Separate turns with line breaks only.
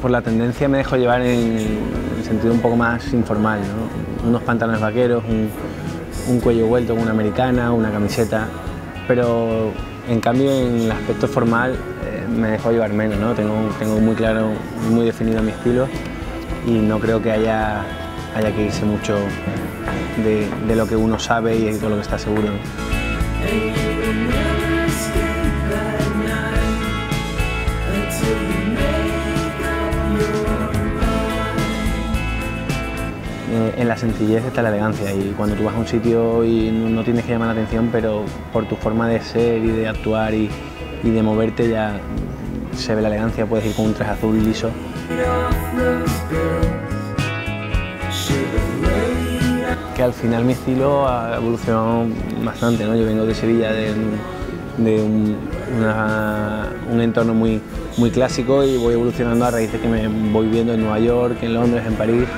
por la tendencia me dejo llevar en el sentido un poco más informal, ¿no? unos pantalones vaqueros, un, cuello vuelto con una americana, una camiseta, pero en cambio en el aspecto formal eh, me dejo llevar menos, ¿no? tengo, tengo muy claro, muy definido mi estilo y no creo que haya, haya que irse mucho de, de lo que uno sabe y de lo que está seguro. Eh, en la sencillez está la elegancia y cuando tú vas a un sitio y no, tienes que llamar la atención, pero por tu forma de ser y de actuar y, de moverte ya se ve la elegancia, puedes ir con un traje azul liso. Que al final mi estilo ha evolucionado bastante, ¿no? Yo vengo de Sevilla, de, un, entorno muy, muy clásico y voy evolucionando a raíz de que me voy viendo en Nueva York, en Londres, en París.